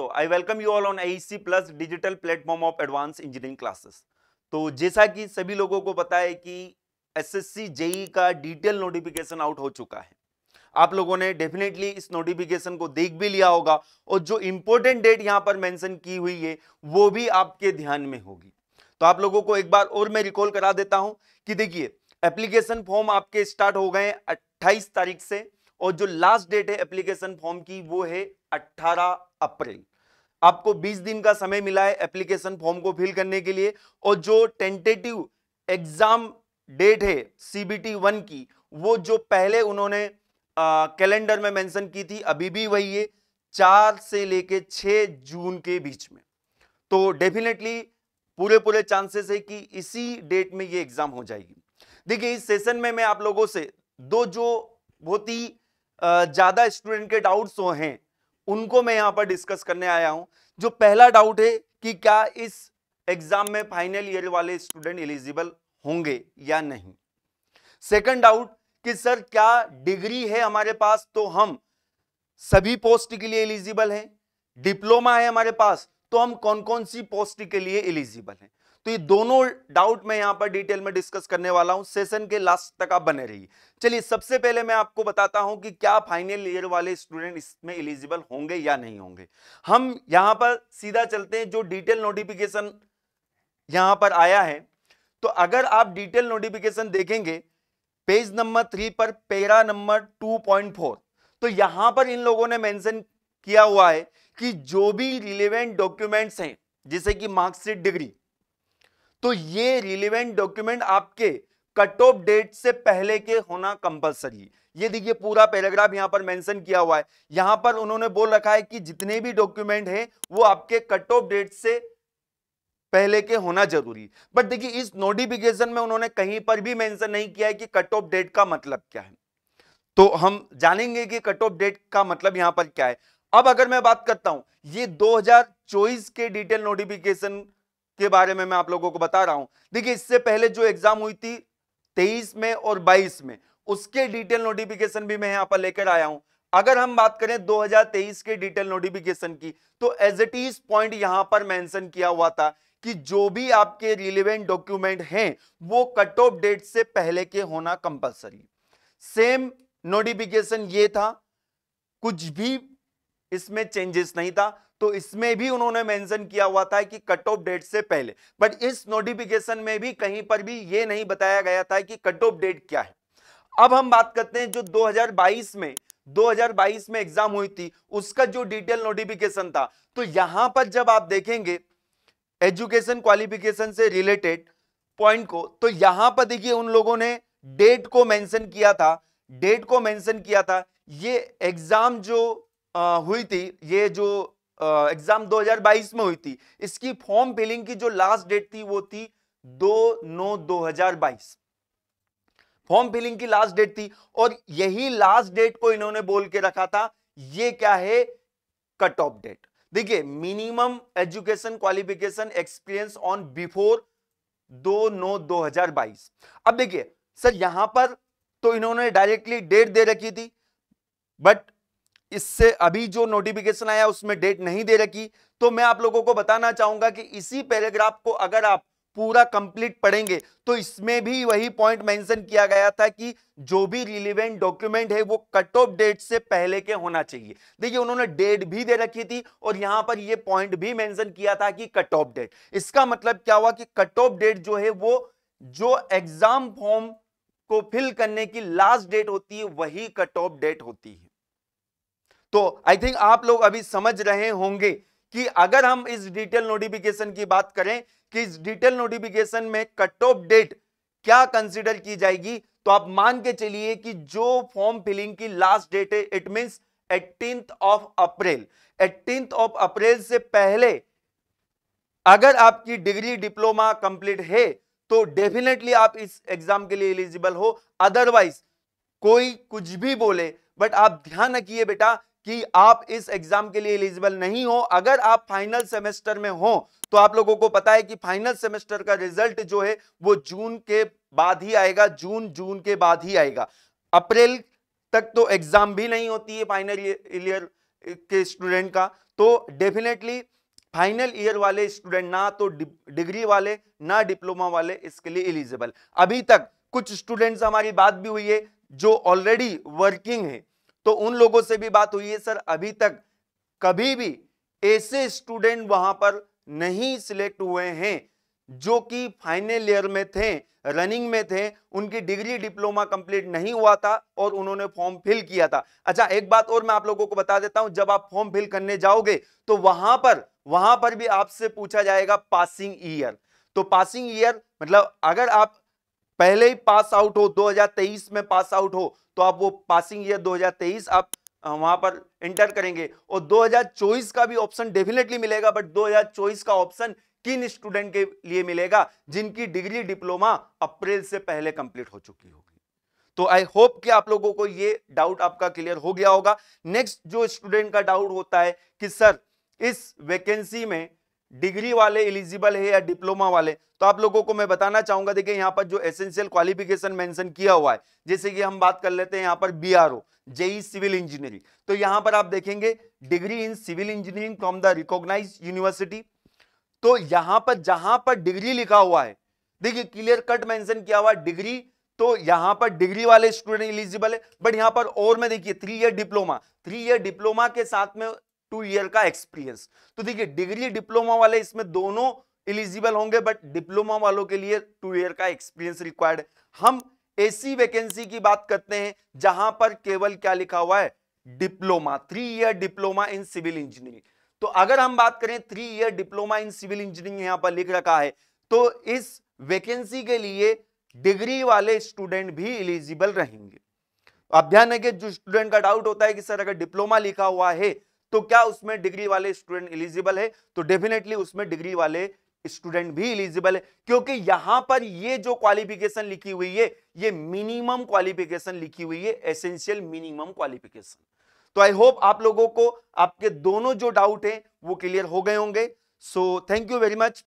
दोस्तों I welcome you all on IC plus digital platform of advance engineering classes तो जैसा कि सभी लोगों को पता है कि एसएससी जेई e का डिटेल नोटिफिकेशन आउट हो चुका है। आप लोगों ने डेफिनेटली इस नोटिफिकेशन को देख भी लिया होगा और जो इंपॉर्टेंट डेट यहाँ पर मेंशन की हुई है, वो भी आपके ध्यान में होगी। तो आप लोगों को एक बार और मैं रिकॉल करा देता हूँ कि देखिए एप्लीकेशन फॉर्म आपके स्टार्ट हो गए 28 तारीख से और जो लास्ट डेट है एप्लीकेशन फॉर्म की, वो है 18 अप्रैल। आपको 20 दिन का समय मिला है एप्लीकेशन फॉर्म को फिल करने के लिए और जो टेंटेटिव एग्ज़ाम डेट है सीबीटी वन की, वो जो पहले उन्होंने कैलेंडर में मेंशन की थी, अभी भी वही है, चार से लेके छह जून के बीच में। तो डेफिनेटली पूरे पूरे चांसेस है कि इसी डेट में ये एग्ज़ाम हो जाएगी। देखिए, इस सेशन में मैं आप लोगों से, दो जो बहुत ही ज़्यादा स्टूडेंट के डाउट्स हैं उनको मैं यहाँ पर डिस्कस करने आया हूँ। जो पहला डाउट है कि क्या इस एग्ज़ाम में फाइनल ईयर वाले स्टूडेंट एलिजिबल होंगे या नहीं? सेकंड डाउट कि सर क्या डिग्री है हमारे पास? तो हम सभी पोस्ट के लिए एलिजिबल हैं। डिप्लोमा है हमारे पास। तो हम कौन कौन सी पोस्ट के लिए एलिजिबल हैं? तो ये दोनों डाउट मैं यहाँ पर डिटेल में डिस्कस करने वाला हूँ। सेशन के लास्ट तक आप बने रहिए। चलिए, सबसे पहले मैं आपको बताता हूँ कि क्या फाइनल ईयर वाले स्टूडेंट इसमें एलिजिबल होंगे या नहीं होंगे। हम यहाँ पर सीधा चलते हैं, जो डिटेल नोटिफिकेशन यहाँ पर आया है। तो अगर आप डिटेल नोटिफिकेशन देखेंगे पेज नंबर थ्री पर para number two point four तो यहाँ पर इन लोगों ने मेंशन किया हुआ है कि जो भी रिलेवेंट डॉक्यूमेंट्स हैं, जैसे कि मार्कशीट डिग्री तो ये रिलेवेंट डॉक्यूमेंट आपके कट ऑफ़ डेट से पहले के होना कंपलसरी ये देखिए, पूरा पैराग्राफ यहाँ पर मेंशन किया हुआ है। यहाँ पर उन्होंने बोल रखा है कि जितने भी डॉक्यूमेंट हैं, वो आपके कट ऑफ़ डेट से पहले के होना ज़रूरी। बट देखिए, इस नोटिफिकेशन में उन्होंने कहीं पर भी मेंशन नहीं किया है कि कट ऑफ़ डेट का मतलब क्या है। तो हम जानेंगे कि कट ऑफ़ डेट का मतलब यहाँ पर क्या है। अब अगर मैं बात करता हूँ, ये 2024 के डिटेल नोटिफिकेशन के बारे में मैं आप लोगों को बता रहा हूँ। देखिए, इससे पहले जो एग्ज़ाम हुई थी 23 में और 22 में, उसके डिटेल नोटिफिकेशन भी मैं यहाँ पर लेकर आया हूँ। अगर हम बात करें 2023 के डिटेल नोटिफिकेशन की तो एज इट इज़ पॉइंट यहाँ पर मेंशन किया हुआ था कि जो भी आपके रिलेवेंट डॉक्यूमेंट हैं, वो कट ऑफ़ डेट से पहले के होना कंपलसरी सेम नोटिफिकेशन ये था, कुछ भी इसमें चेंजेस नहीं था। तो इसमें भी उन्होंने मेंशन किया हुआ था कि कट ऑफ़ डेट से पहले। बट इस नोटिफिकेशन में भी कहीं पर भी ये नहीं बताया गया था कि कट ऑफ़ डेट क्या है। अब हम बात करते हैं जो 2022 में 2022 में एग्ज़ाम हुई थी उसका जो डिटेल नोटिफिकेशन था। तो यहाँ पर जब आप देखेंगे एजुकेशन क्वालिफिकेशन से रिलेटेड पॉइंट को तो यहाँ पर देखिए उन लोगों ने डेट को मेंशन किया था डेट को मेंशन किया था। ये एग्ज़ाम जो आ, हुई थी ये जो एग्ज़ाम 2022 में हुई थी। इसकी फॉर्म फिलिंग की जो लास्ट डेट थी वो थी दो नौ 2022 फॉर्म फिलिंग की लास्ट डेट थी और यही लास्ट डेट को इन्होंने बोल के रखा था, ये क्या है? कट ऑफ़ डेट देखिए minimum education qualification experience on before दो नौ दो हज़ार बाईस। अब देखिए सर यहाँ पर तो इन्होंने डायरेक्टली डेट दे रखी थी बट इससे अभी जो नोटिफिकेशन आया उसमें डेट नहीं दे रखी तो मैं आप लोगों को बताना चाहूँगा कि इसी पैराग्राफ को अगर आप पूरा कंप्लीट पढ़ेंगे तो इसमें भी वही पॉइंट मेंशन किया गया था कि जो भी रिलीवेंट डॉक्यूमेंट है वो कट ऑफ़ डेट से पहले के होना चाहिए। देखिए, उन्होंने डेट भी दे रखी थी और यहाँ पर ये पॉइंट भी मेंशन किया था कि कट ऑफ़ डेट इसका मतलब क्या हुआ कि कट ऑफ़ डेट जो है वो, जो एग्ज़ाम फॉर्म को फिल करने की लास्ट डेट होती है, वही कट ऑफ़ डेट होती है। तो आई थिंक आप लोग अभी समझ रहे होंगे कि अगर हम इस डिटेल नोटिफिकेशन की बात करें कि इस डिटेल नोटिफिकेशन में कट ऑफ़ डेट क्या कंसिडर की जाएगी तो आप मान के चलिए कि जो फॉर्म फिलिंग की लास्ट डेट है it mean eighteen of April eighteen of April से पहले अगर आपकी डिग्री डिप्लोमा कंप्लीट है तो डेफिनेटली आप इस एग्ज़ाम के लिए एलिजिबल हो। अदरवाइज़ कोई कुछ भी बोले बट आप ध्यान रखिए बेटा कि आप इस एग्ज़ाम के लिए एलिजिबल नहीं हो। अगर आप फाइनल सेमेस्टर में हो तो आप लोगों को पता है कि फाइनल सेमेस्टर का रिज़ल्ट जो है, वो जून के बाद ही आएगा, जून जून के बाद ही आएगा। अप्रैल तक तो एग्ज़ाम भी नहीं होती है फाइनल ईयर के स्टूडेंट का तो डेफिनेटली फाइनल ईयर वाले स्टूडेंट ना तो डिग्री वाले, ना डिप्लोमा वाले इसके लिए एलिजिबल। अभी तक कुछ स्टूडेंट्स हमारी बात भी हुई है, जो ऑलरेडी वर्किंग है। तो उन लोगों से भी बात हुई है, सर। अभी तक कभी भी ऐसे स्टूडेंट वहाँ पर नहीं सिलेक्ट हुए हैं, जो कि फाइनल ईयर में थे, रनिंग में थे, उनकी डिग्री, डिप्लोमा कंप्लीट नहीं हुआ था और उन्होंने फॉर्म फिल किया था। अच्छा एक बात और मैं आप लोगों को बता देता हूँ, जब आप फॉर्म फिल करने जाओगे तो वहाँ पर वहाँ पर भी आपसे पूछा जाएगा पासिंग ईयर। तो पासिंग ईयर मतलब अगर आप पहले ही पास आउट हो 2023 में पास आउट हो तो आप वो पासिंग ईयर 2023 आप वहाँ पर इंटर करेंगे। और 2024 का भी ऑप्शन डेफिनेटली मिलेगा, बट 2024 का ऑप्शन किन स्टूडेंट के लिए मिलेगा, जिनकी डिग्री डिप्लोमा अप्रैल से पहले कंप्लीट हो चुकी होगी। तो आई होप कि आप लोगों को ये डाउट आपका क्लियर हो गया होगा। नेक्स्ट जो स्टूडेंट का डाउट होता है कि, सर, इस वैकेंसी में डिग्री वाले, एलिजिबल है या डिप्लोमा वाले तो आप लोगों को मैं बताना चाहूँगा, देखिए यहाँ पर जो एसेंशियल क्वालिफिकेशन मेंशन किया हुआ है, जैसे कि हम बात कर लेते हैं यहाँ पर बीआरओ जेई सिविल इंजीनियरिंग तो यहाँ पर आप देखेंगे, degree in civil engineering from the recognise university तो यहाँ पर, जहाँ पर डिग्री लिखा हुआ है, देखिए क्लियर कट मेंशन किया हुआ डिग्री तो यहाँ पर डिग्री वाले स्टूडेंट एलिजिबल है बट यहाँ पर और में देखिए three year diploma three year diploma के साथ में टू ईयर का एक्सपीरियंस। तो देखिए, डिग्री डिप्लोमा वाले इसमें दोनों एलिजिबल होंगे, बट डिप्लोमा वालों के लिए टू ईयर का एक्सपीरियंस रिक्वायर्ड। हम ऐसी वैकेंसी की बात करते हैं, जहाँ पर केवल क्या लिखा हुआ है? Diploma three year diploma in civil engineering तो अगर हम बात करें three year diploma in civil engineering यहाँ पर लिख रखा है तो इस वैकेंसी के लिए डिग्री वाले स्टूडेंट भी एलिजिबल रहेंगे। अब ध्यान रखिए, जो स्टूडेंट का डाउट होता है कि सर, अगर डिप्लोमा लिखा हुआ है तो क्या उसमें डिग्री वाले स्टूडेंट इलिजिबल है? तो डेफिनेटली उसमें डिग्री वाले स्टूडेंट भी इलिजिबल है, क्योंकि यहाँ पर ये जो क्वालिफिकेशन लिखी हुई है, ये मिनिमम क्वालिफिकेशन लिखी हुई है, एसेंशियल मिनिमम क्वालिफिकेशन। तो आई होप आप लोगों को, आपके दोनों जो डाउट हैं, वो क्लियर हो गए होंगे। So thank you very much.